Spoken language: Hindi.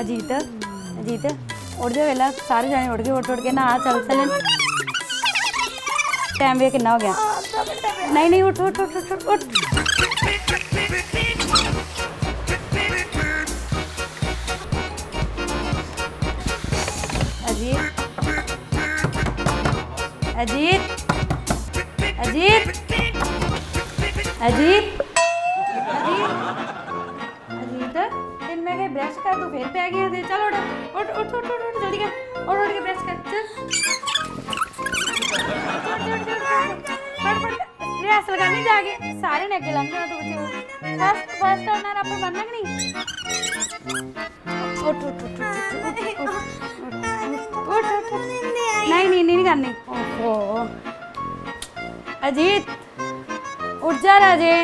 अजीत अजीत ಅಜೀತ वेला, सारे जाने उड़ गए, उठ उठ के ना आ चल चल। टाइम भी कितना हो गया? नहीं नहीं, उठ उठ उठ उठ उठ। अजीत अजीत अजीत अजीत। ब्रश कर तू फिर पै गया चल उठ उठ उठ उठ उठ जल्दी कर उठ उठ के ब्रश कर चल रेस लगाने जाके सारे ने अगे लंघ जाना तू बच्चे फ़र्स्ट फ़र्स्ट ऑनर आप बनना कि नहीं उठ उठ उठ उठ उठ नहीं नहीं नहीं करनी ओहो अजीत उठ जा राजे